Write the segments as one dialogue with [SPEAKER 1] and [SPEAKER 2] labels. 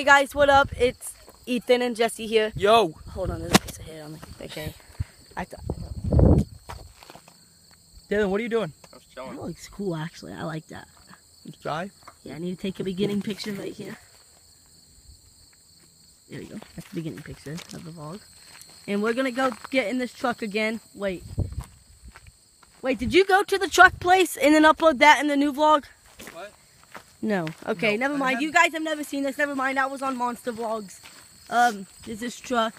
[SPEAKER 1] Hey guys, what up? It's Ethan and Jesse here.
[SPEAKER 2] Yo.
[SPEAKER 1] Hold on, there's a piece of hair on me. Okay. I thought
[SPEAKER 2] Dylan, what are you doing?
[SPEAKER 3] I was
[SPEAKER 1] that
[SPEAKER 3] chilling.
[SPEAKER 1] looks cool actually. I like that.
[SPEAKER 2] Dry?
[SPEAKER 1] Yeah, I need to take a beginning picture right here. There we go. That's the beginning picture of the vlog. And we're gonna go get in this truck again. Wait. Wait, did you go to the truck place and then upload that in the new vlog?
[SPEAKER 3] What?
[SPEAKER 1] No. Okay,
[SPEAKER 2] No,
[SPEAKER 1] never mind. You guys have never seen this. Never mind. I was on Monster Vlogs. Um, there's this truck.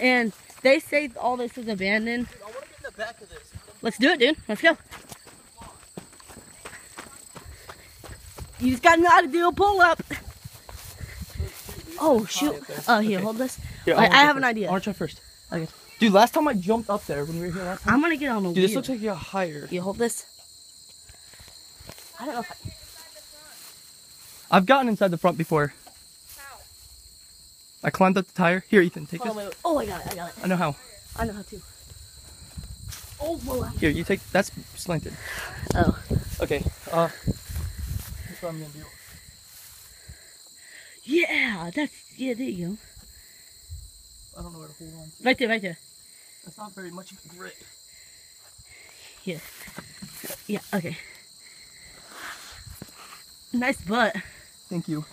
[SPEAKER 1] And they say all this is abandoned.
[SPEAKER 2] I want to get in the back of this.
[SPEAKER 1] Let's do it, dude. Let's go. You just how to do a pull up. Oh shoot! Oh here, hold this.
[SPEAKER 2] Here,
[SPEAKER 1] I- I have an idea.
[SPEAKER 2] I want to try first.
[SPEAKER 1] Okay.
[SPEAKER 2] Dude, last time I jumped up there when we were here last time.
[SPEAKER 1] I'm gonna get on the
[SPEAKER 2] Dude,
[SPEAKER 1] wheel.
[SPEAKER 2] this looks like you got higher.
[SPEAKER 1] You hold this. I don't know if I.
[SPEAKER 2] I've gotten inside the front before. I climbed up the tire. Here, Ethan, take
[SPEAKER 1] Hold
[SPEAKER 2] this.
[SPEAKER 1] wait, wait. Oh, I got it. I got it.
[SPEAKER 2] I know how.
[SPEAKER 1] I know how to. Oh, whoa.
[SPEAKER 2] Here, you take. That's slanted.
[SPEAKER 1] Oh.
[SPEAKER 2] Okay. Uh. That's what I'm gonna do.
[SPEAKER 1] Yeah, that's yeah. There you go.
[SPEAKER 2] I don't know where to hold on. To.
[SPEAKER 1] Right there, right there.
[SPEAKER 2] That's not very much of a grip.
[SPEAKER 1] Here. Yeah. Okay. Nice butt.
[SPEAKER 2] Thank you.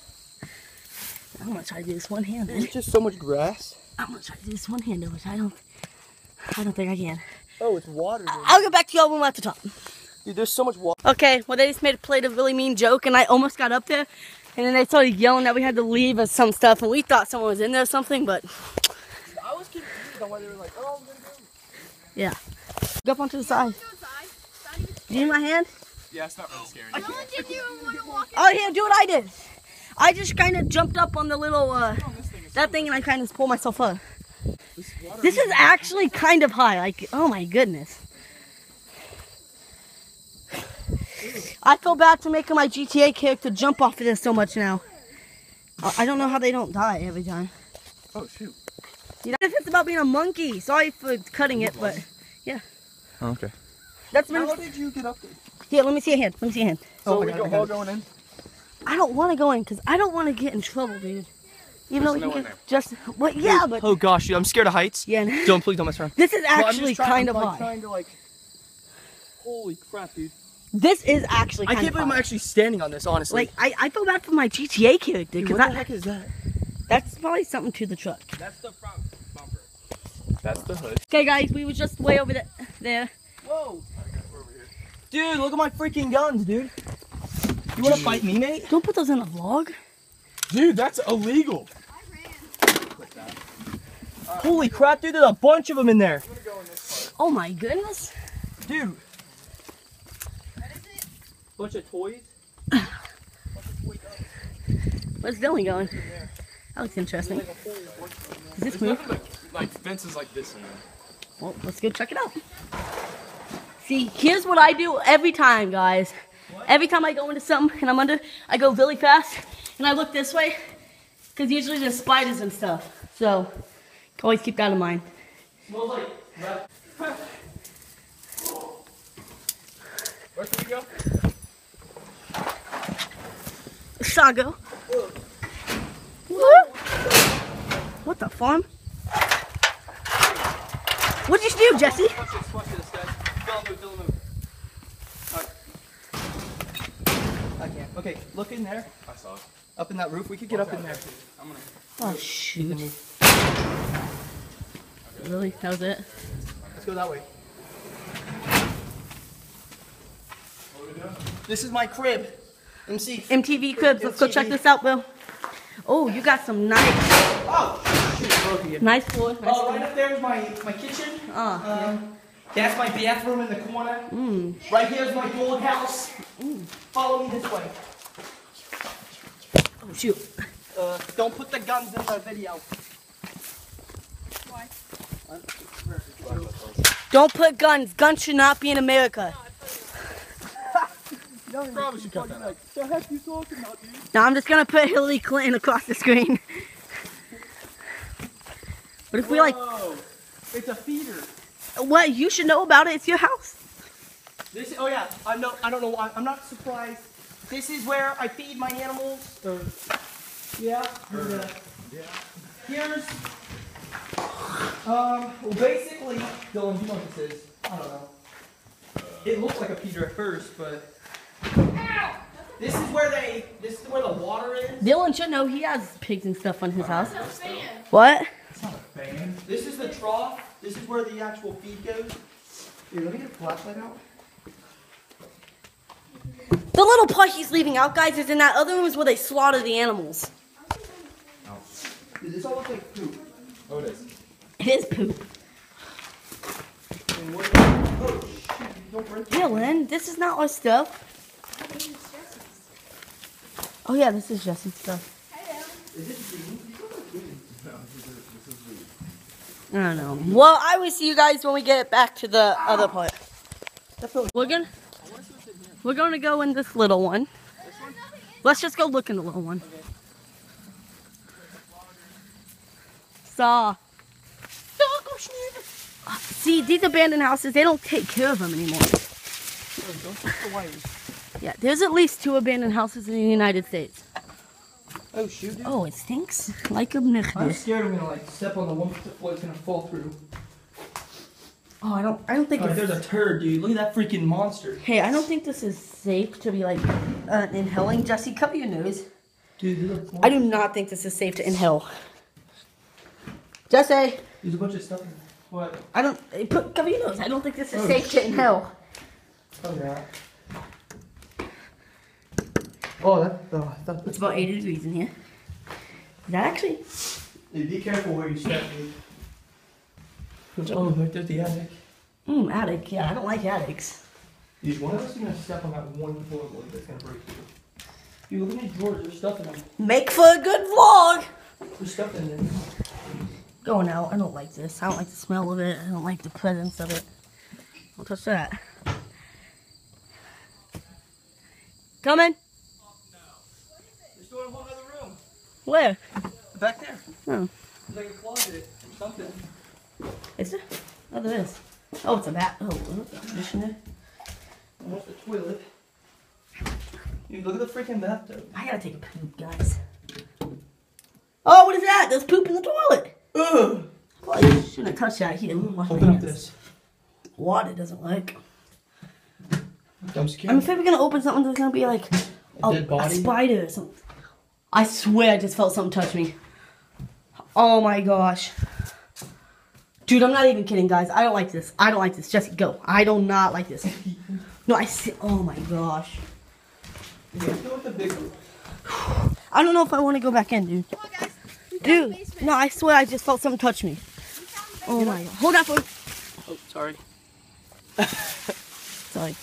[SPEAKER 1] I'm gonna try to do this one handed.
[SPEAKER 2] There's eh? just so much grass.
[SPEAKER 1] I'm gonna try to do this one handed, which I don't. I don't think I can.
[SPEAKER 2] Oh, it's water. dude.
[SPEAKER 1] I'll get back to y'all when we're at the top.
[SPEAKER 2] Dude, there's so much water.
[SPEAKER 1] Okay, well they just made played a really mean joke, and I almost got up there, and then they started yelling that we had to leave us some stuff, and we thought someone was in there or something, but
[SPEAKER 2] I was confused on why they were like, oh, I'm gonna go.
[SPEAKER 1] yeah. Go up onto the side. Do you need my hand?
[SPEAKER 3] Yeah, it's not really scary. I, I can't. can't.
[SPEAKER 1] Oh yeah, do what I did. I just kind of jumped up on the little uh, that thing, and I kind of pulled myself up. This is actually kind of high. Like, oh my goodness. I feel bad for making my GTA character jump off of this so much now. I I don't know how they don't die every time.
[SPEAKER 3] Oh shoot.
[SPEAKER 1] You know, it's about being a monkey. Sorry for cutting it, but
[SPEAKER 3] Oh, okay.
[SPEAKER 1] that's been.
[SPEAKER 2] How did you get up there?
[SPEAKER 1] Here, let me see your hand. Let me see your hand.
[SPEAKER 2] Oh,
[SPEAKER 3] So
[SPEAKER 2] I
[SPEAKER 3] we
[SPEAKER 2] got
[SPEAKER 3] go
[SPEAKER 2] it, I got
[SPEAKER 3] all going in.
[SPEAKER 1] I don't want to go in because I don't want to get in trouble, dude. Even though we
[SPEAKER 3] no
[SPEAKER 1] can
[SPEAKER 3] one there.
[SPEAKER 1] just. Well, yeah, but
[SPEAKER 2] Oh gosh, dude, I'm scared of heights.
[SPEAKER 1] yeah. no.
[SPEAKER 2] Don't please don't mess around.
[SPEAKER 1] This is
[SPEAKER 2] Well,
[SPEAKER 1] actually
[SPEAKER 2] trying-
[SPEAKER 1] kind
[SPEAKER 2] I'm,
[SPEAKER 1] of
[SPEAKER 2] like,
[SPEAKER 1] high.
[SPEAKER 2] Trying to like. Holy crap, dude!
[SPEAKER 1] This is actually
[SPEAKER 2] I can't
[SPEAKER 1] of
[SPEAKER 2] believe I'm actually standing on this. Honestly.
[SPEAKER 1] Like I, I feel bad for my GTA character
[SPEAKER 2] Dude,
[SPEAKER 1] because
[SPEAKER 2] what the
[SPEAKER 1] that,
[SPEAKER 2] heck is that?
[SPEAKER 1] that's probably something to the truck.
[SPEAKER 3] That's the front bumper. That's the hood.
[SPEAKER 1] Okay, guys, we were just way over the, there.
[SPEAKER 2] Whoa! Dude, look at my freaking guns, dude. You wanna fight me, mate?
[SPEAKER 1] Don't put those in a vlog.
[SPEAKER 3] Dude, that's illegal.
[SPEAKER 2] Holy crap, dude! There's a bunch of them in there,
[SPEAKER 1] Oh my goodness.
[SPEAKER 2] dude. Bunch of toys.
[SPEAKER 1] Where's Dylan going? That looks interesting. Does this move?
[SPEAKER 3] Like, like fences like this in there.
[SPEAKER 1] Well, let's go check it out. See, here's what I do every time, guys. Every time I go into something and I'm under, I go really fast and I look this way because usually there's spiders and stuff. So always keep that in mind.
[SPEAKER 2] Smells like.
[SPEAKER 3] Where can we go?
[SPEAKER 1] Sago. What the farm? What'd you do, Jesse?
[SPEAKER 2] Watch this, watch this, guys. Don't move, don't move. Alright. I can't. Okay, look in there.
[SPEAKER 3] I saw it.
[SPEAKER 2] Up in that roof. We could get up in there.
[SPEAKER 3] I'm gonna.
[SPEAKER 1] Oh shoot! Really? That was it?
[SPEAKER 2] Let's go that way. This is my crib. MC.
[SPEAKER 1] MTV Cribs. Let's go check this out, Bill. Oh, you got some nice,
[SPEAKER 2] Oh, shit, broke again.
[SPEAKER 1] nice floor. Nice
[SPEAKER 2] Oh,
[SPEAKER 1] floor.
[SPEAKER 2] right up there is my, my kitchen.
[SPEAKER 1] Ah,
[SPEAKER 2] Um, that's my bathroom in the corner.
[SPEAKER 1] Mm.
[SPEAKER 2] Right here is my dog house. Follow me this way.
[SPEAKER 1] oh shoot!
[SPEAKER 2] Uh, don't put the guns in the video. Why?
[SPEAKER 1] Don't put guns. Guns should not be in America.
[SPEAKER 3] Probably should cut that out.
[SPEAKER 2] The heck you talking about, dude?
[SPEAKER 1] Now I'm just gonna put Hillary Clinton across the screen. But if we like,
[SPEAKER 2] it's a feeder.
[SPEAKER 1] what you should know about it. It's your house.
[SPEAKER 2] This, oh yeah, I know. I don't know why. I'm not surprised. This is where I feed my animals. Uh, Yeah. Yeah. Here's. Um. Well, basically, Dylan, you know what this is? I don't know. It looks like a Peter at first, but. This is where they. This is where the water is.
[SPEAKER 1] Dylan should know he has pigs and stuff on his house. What?
[SPEAKER 3] It's not a fan.
[SPEAKER 2] This is the trough. This is where the actual feed goes. Here, let me get a flashlight out.
[SPEAKER 1] The little part he's leaving out, guys, is in that other room is where they slaughter the animals.
[SPEAKER 2] Dude, this all looks like poop.
[SPEAKER 3] Oh, it is.
[SPEAKER 1] It is poop.
[SPEAKER 2] Oh shit! Don't break it.
[SPEAKER 1] Dylan, this is not our stuff. Oh yeah, this is Jesse's stuff.
[SPEAKER 2] Is it green?
[SPEAKER 1] I don't know. Well, I will see you guys when we get back to the other part.
[SPEAKER 2] That
[SPEAKER 1] We're gonna we're gonna go in this little one. Let's just go look in the little one. Saw. See, these abandoned houses, they don't take care of them anymore.
[SPEAKER 2] The.
[SPEAKER 1] Yeah, there's at least two abandoned houses in the United States.
[SPEAKER 2] Oh shoot, dude.
[SPEAKER 1] Oh, it stinks like a
[SPEAKER 2] I'm scared I'm gonna like step on the one foot floor's gonna fall through.
[SPEAKER 1] Oh, I don't, I don't think
[SPEAKER 2] Alright,
[SPEAKER 1] it's.
[SPEAKER 2] there's a turd, dude. Look at that freaking monster.
[SPEAKER 1] Hey, I don't think this is safe to be like uh, inhaling. Jesse, cover your nose.
[SPEAKER 2] Dude, there's a,
[SPEAKER 1] I do not think this is safe to inhale. Jesse,
[SPEAKER 2] there's a bunch of stuff in there. What?
[SPEAKER 1] I don't put cover your nose. I don't think this is
[SPEAKER 2] Oh,
[SPEAKER 1] safe to inhale.
[SPEAKER 2] Oh yeah. Oh, that. Oh, I thought
[SPEAKER 1] It's about 80 degrees in here. Is that actually?
[SPEAKER 2] Dude, be careful where you step, dude. Oh, right there's the attic.
[SPEAKER 1] Mm, attic. Yeah, I don't like attics.
[SPEAKER 2] Dude, one of us is gonna step on that one floorboard that's gonna break through. Dude, look at these drawers. There's stuff in them.
[SPEAKER 1] Make for a good vlog.
[SPEAKER 2] There's stuff in there.
[SPEAKER 1] Going out. I don't like this. I don't like the smell of it. I don't like the presence of it. Don't touch that. Coming?
[SPEAKER 2] There's still a whole other room.
[SPEAKER 1] Where?
[SPEAKER 2] Back there.
[SPEAKER 1] Oh.
[SPEAKER 2] There's like a closet or something.
[SPEAKER 1] Is there? Oh, there is. Oh, it's a bat. Oh, look, that condition there?
[SPEAKER 2] Almost a toilet. Dude, look at the freaking bathtub.
[SPEAKER 1] I gotta take a poop, guys. Oh, what is that? There's poop in the toilet.
[SPEAKER 2] Ugh.
[SPEAKER 1] Well, you shouldn't have touched that. He didn't wash
[SPEAKER 2] Open up
[SPEAKER 1] hands.
[SPEAKER 2] this.
[SPEAKER 1] Water doesn't like.
[SPEAKER 2] I'm scared.
[SPEAKER 1] I'm afraid we're gonna open something that's gonna be like a,
[SPEAKER 2] dead
[SPEAKER 1] a spider or something. I swear I just felt something touch me. Oh my gosh. Dude, I'm not even kidding, guys. I don't like this. I don't like this. Jesse, go. I do not like this. No, I see. Oh my gosh.
[SPEAKER 2] Yeah, go with the big room.
[SPEAKER 1] I don't know if I want to go back in, dude.
[SPEAKER 4] Come on, guys. We found the
[SPEAKER 1] Dude, no, I swear I just felt something touch me.
[SPEAKER 4] We found the
[SPEAKER 1] Oh my god. Hold on for
[SPEAKER 2] Oh, sorry.
[SPEAKER 1] Sorry.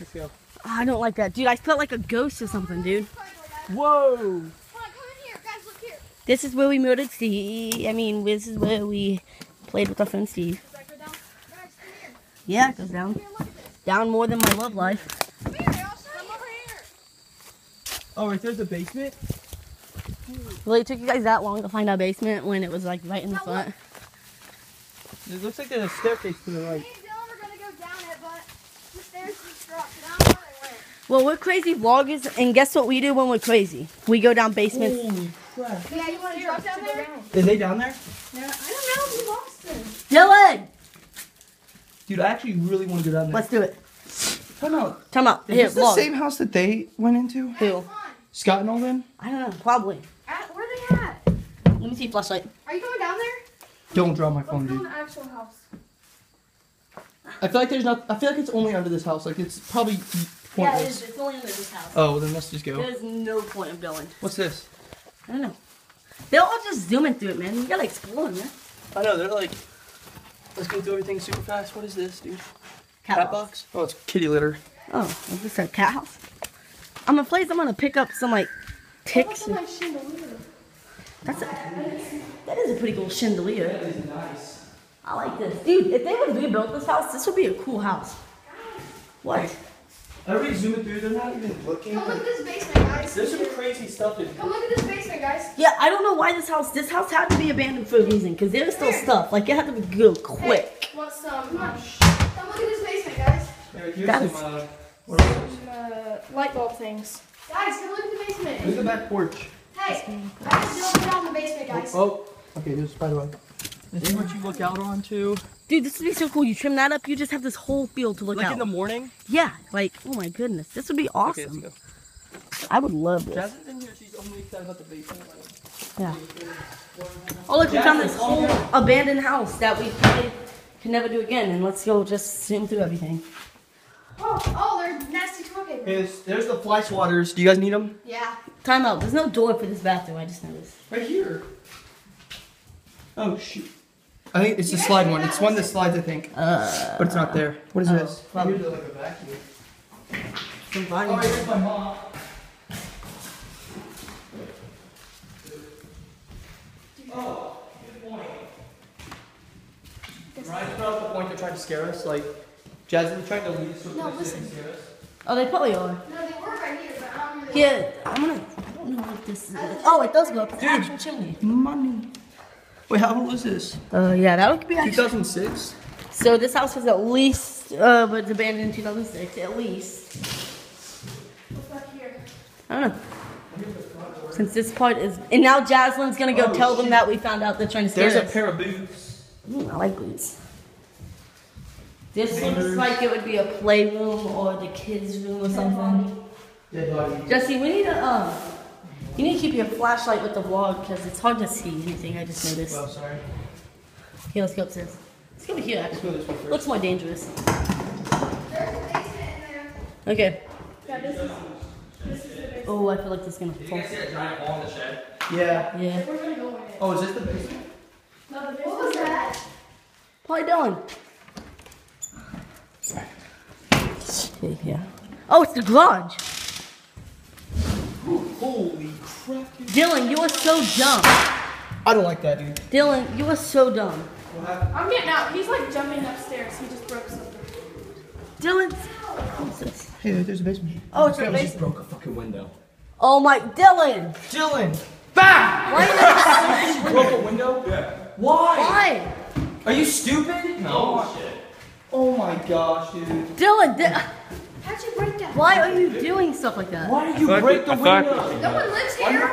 [SPEAKER 2] Let's go.
[SPEAKER 1] I don't like that. Dude, I felt like a ghost or something, dude.
[SPEAKER 2] Whoa!
[SPEAKER 4] Come on, come in here. Guys, look here.
[SPEAKER 1] This is where we murdered Steve. I mean, this is where we played with our friend Steve.
[SPEAKER 4] Does that go down? Guys, come here.
[SPEAKER 1] Yeah, it goes down.
[SPEAKER 4] Here, look at this.
[SPEAKER 1] Down more than my love life.
[SPEAKER 4] Come here, Elsa. Come over here.
[SPEAKER 2] Oh, right there's the basement?
[SPEAKER 1] Well, it took you guys that long to find our basement when it was like right in the front.
[SPEAKER 2] It looks like there's a staircase to the right.
[SPEAKER 4] Me and Dylan were gonna go down it, but the stairs just dropped. and I don't know where they went.
[SPEAKER 1] Well, we're crazy vloggers, and guess what we do when we're crazy? We go down basements.
[SPEAKER 2] Holy crap.
[SPEAKER 4] Yeah, you want to drop down there?
[SPEAKER 2] Is they down there?
[SPEAKER 4] No, I don't know. We lost them.
[SPEAKER 1] Dylan!
[SPEAKER 2] Dude, I actually really want to go down there.
[SPEAKER 1] Let's do it.
[SPEAKER 2] Time out.
[SPEAKER 1] Come out.
[SPEAKER 2] Is
[SPEAKER 1] Here,
[SPEAKER 2] this the
[SPEAKER 1] vlog.
[SPEAKER 2] same house that they went into?
[SPEAKER 1] Who?
[SPEAKER 2] Scott and all them?
[SPEAKER 1] I don't know. Probably.
[SPEAKER 4] At, where are they at?
[SPEAKER 1] Let me see flashlight.
[SPEAKER 4] Are you going down there?
[SPEAKER 2] Don't drop my
[SPEAKER 4] Let's
[SPEAKER 2] phone,
[SPEAKER 4] go in
[SPEAKER 2] dude.
[SPEAKER 4] the actual house.
[SPEAKER 2] I feel like there's not. I feel like it's only under this house. Like it's probably
[SPEAKER 1] Yeah, it
[SPEAKER 2] pointless.
[SPEAKER 1] is. It's only under this house.
[SPEAKER 2] Oh, well, then let's just go.
[SPEAKER 1] There's no point of going.
[SPEAKER 2] What's this?
[SPEAKER 1] I don't know. They're all just zooming through it, man. You gotta explore, man.
[SPEAKER 2] I know they're like. Let's go through everything super fast. What is this, dude?
[SPEAKER 1] Cat,
[SPEAKER 2] Cat
[SPEAKER 1] box.
[SPEAKER 2] box? Oh, it's kitty litter.
[SPEAKER 1] Oh, is this a cat house? I'm afraid I'm gonna pick up some like ticks.
[SPEAKER 4] Look at my.
[SPEAKER 1] That's a, that is a pretty cool chandelier.
[SPEAKER 2] That is nice.
[SPEAKER 1] I like this, dude. If they would rebuild this house, this would be a cool house. What?
[SPEAKER 2] Everybody's zooming through. They're not even looking.
[SPEAKER 4] Come look at this basement, guys.
[SPEAKER 2] There's some crazy stuff in. here.
[SPEAKER 4] Come look at this basement, guys.
[SPEAKER 1] Yeah, I don't know why this house. This house had to be abandoned for a reason, because there's still stuff. Like it had to be go quick.
[SPEAKER 4] Hey, want some? Come on. Come look at this basement, guys.
[SPEAKER 2] Yeah, here's
[SPEAKER 1] That
[SPEAKER 2] some.
[SPEAKER 1] is-
[SPEAKER 2] Uh, what are those?
[SPEAKER 4] Some uh, light bulb things. Guys, come look at the basement.
[SPEAKER 2] Look at the back porch.
[SPEAKER 4] Hey, I just don't down the basement, guys.
[SPEAKER 2] Oh, okay, there's a spider web. This is what you look out onto.
[SPEAKER 1] Dude, this would be so cool. You trim that up, you just have this whole field to look
[SPEAKER 2] Like
[SPEAKER 1] out.
[SPEAKER 2] in the morning.
[SPEAKER 1] yeah, like, oh my goodness. This would be
[SPEAKER 2] Okay,
[SPEAKER 1] awesome.
[SPEAKER 2] let's go.
[SPEAKER 1] I would love this.
[SPEAKER 2] Jasmine's in here. She's only excited about the basement.
[SPEAKER 1] Yeah. Oh, look, we found this whole abandoned house that we probably can never do again. And let's go just zoom through everything.
[SPEAKER 4] Oh, oh, they're nasty toilet paper.
[SPEAKER 2] There's, there's the fly swatters. Do you guys need them?
[SPEAKER 4] Yeah.
[SPEAKER 1] Time out. There's no door for this bathroom. I just noticed.
[SPEAKER 2] Right here. Oh shoot. I think it's the slide one. It's one that slides, I think.
[SPEAKER 1] Uh,
[SPEAKER 2] But it's not there. What is
[SPEAKER 1] oh,
[SPEAKER 2] this?
[SPEAKER 1] probably.
[SPEAKER 2] Like a vacuum. Oh, here's my mom. Oh, good point. Right about the point they're trying to scare us. Like, Jasmine's trying to lead us to a
[SPEAKER 4] No, listen.
[SPEAKER 2] scare us.
[SPEAKER 1] Oh, they probably are.
[SPEAKER 4] No, they were right here, but I don't really.
[SPEAKER 1] Here, I'm gonna. I don't know what this is. Oh, it does go up. It's an actual chimney.
[SPEAKER 2] Money. Wait, how old was this?
[SPEAKER 1] Uh, yeah, that would be
[SPEAKER 2] 2006.
[SPEAKER 1] So this house was at least, uh, but it's abandoned in 2006, at least.
[SPEAKER 4] What's back here?
[SPEAKER 1] I don't know. Since this part is, and now Jasmine's gonna go
[SPEAKER 2] Oh,
[SPEAKER 1] tell them that we found out they're trying to scare
[SPEAKER 2] There's a pair of boots.
[SPEAKER 1] Ooh, I like boots. This looks like it would be a playroom or the kids' room or something.
[SPEAKER 2] Dead body.
[SPEAKER 1] Jesse, we need to um, you need to keep your flashlight with the vlog because it's hard to see anything. I just noticed.
[SPEAKER 2] Oh, sorry.
[SPEAKER 1] Here, let's go upstairs. Let's go over here.
[SPEAKER 2] Let's
[SPEAKER 1] Actually,
[SPEAKER 2] go this way first.
[SPEAKER 1] looks more dangerous.
[SPEAKER 4] There's a basement in there.
[SPEAKER 1] Okay.
[SPEAKER 4] Yeah, this is. This is.
[SPEAKER 1] Oh, I feel like this is gonna fall.
[SPEAKER 3] see that giant hole in the shed?
[SPEAKER 2] Yeah.
[SPEAKER 1] Yeah.
[SPEAKER 4] We're gonna go in it.
[SPEAKER 2] Oh, is this the basement?
[SPEAKER 4] No, the basement. What was that?
[SPEAKER 1] Probably Dylan. Okay, yeah. Oh, it's the garage.
[SPEAKER 2] Holy crap.
[SPEAKER 1] Dylan, you are so dumb.
[SPEAKER 2] I don't like that, dude.
[SPEAKER 1] Dylan, you are so dumb.
[SPEAKER 4] I'm getting out. He's like jumping upstairs. He just broke something.
[SPEAKER 1] Dylan. What's this?
[SPEAKER 2] Hey, there's a basement.
[SPEAKER 1] Oh, it's the
[SPEAKER 3] Just broke a fucking window.
[SPEAKER 1] Oh my, Dylan.
[SPEAKER 2] Dylan! Bam!
[SPEAKER 1] Why?
[SPEAKER 2] You broke a window?
[SPEAKER 3] Yeah.
[SPEAKER 2] Why?
[SPEAKER 1] Why?
[SPEAKER 2] Are you stupid?
[SPEAKER 3] No shit.
[SPEAKER 2] Oh my gosh, dude.
[SPEAKER 1] Dylan, Di-
[SPEAKER 4] How'd you break that?
[SPEAKER 1] why are you doing stuff like that?
[SPEAKER 2] Why did you break the window?
[SPEAKER 4] No one lives here.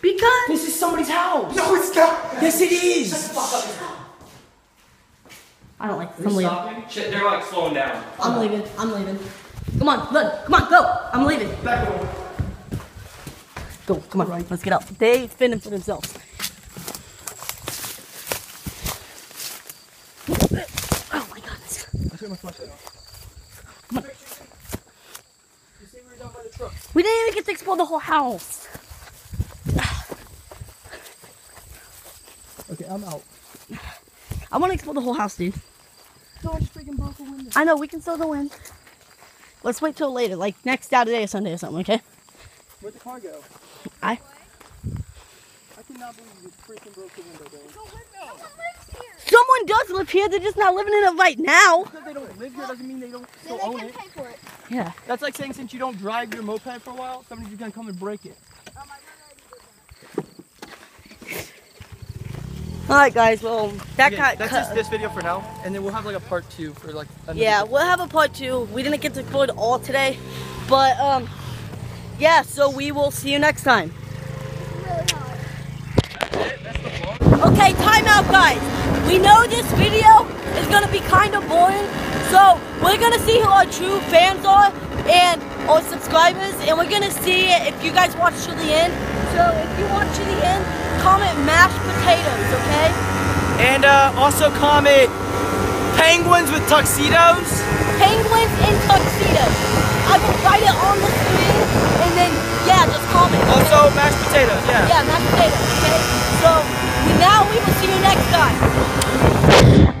[SPEAKER 1] Because.
[SPEAKER 2] This is somebody's house.
[SPEAKER 3] No, it's not.
[SPEAKER 2] Yes, it is.
[SPEAKER 1] I don't like this. I'm leaving.
[SPEAKER 3] Shit, they're like slowing down.
[SPEAKER 1] I'm leaving. I'm leaving. Come on, look. Come on, go. I'm leaving.
[SPEAKER 2] Back over.
[SPEAKER 1] Go. Come on. Let's get out. They fend for themselves. Oh my goodness.
[SPEAKER 2] I took my flashlight off.
[SPEAKER 1] Come on.
[SPEAKER 2] You say we were down by the truck.
[SPEAKER 1] We didn't even get to explore the whole house.
[SPEAKER 2] Okay, I'm out.
[SPEAKER 1] I want to explore the whole house, dude.
[SPEAKER 2] No, I freaking broke a window.
[SPEAKER 1] I know we can still go in. Let's wait till later, like next Saturday or Sunday or something, okay?
[SPEAKER 2] Where'd the car go?
[SPEAKER 1] I.
[SPEAKER 2] I cannot believe you freaking broke the window, dude.
[SPEAKER 1] Someone does live here. They're just not living in it right now.
[SPEAKER 2] Because they don't live here doesn't mean they don't
[SPEAKER 4] Then
[SPEAKER 2] still
[SPEAKER 4] they
[SPEAKER 2] own
[SPEAKER 4] can
[SPEAKER 2] it.
[SPEAKER 4] pay for it.
[SPEAKER 1] Yeah.
[SPEAKER 2] That's like saying since you don't drive your moped for a while, somebody's just gonna come and break it.
[SPEAKER 1] All right, guys. Well, that
[SPEAKER 2] Okay,
[SPEAKER 1] got
[SPEAKER 2] that's
[SPEAKER 1] cut.
[SPEAKER 2] just this video for now, and then we'll have like a part two for like. another
[SPEAKER 1] Yeah,
[SPEAKER 2] video.
[SPEAKER 1] we'll have a part two. We didn't get to it all today, but um, yeah. So we will see you next time.
[SPEAKER 4] Really.
[SPEAKER 1] Okay, time out, guys. We know this video is gonna be kind of boring, so we're gonna see who our true fans are and our subscribers, and we're gonna see if you guys watch to the end. So if you watch to the end, comment mashed potatoes, okay?
[SPEAKER 2] And uh, also comment penguins with tuxedos.
[SPEAKER 1] Penguins in tuxedos. I will write it on the screen, and then yeah, just comment.
[SPEAKER 2] Also mashed potatoes. Yeah.
[SPEAKER 1] Yeah, mashed potatoes, okay? So now we will see you next time.